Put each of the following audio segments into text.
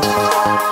Música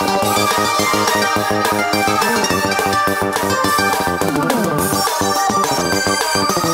Thank you.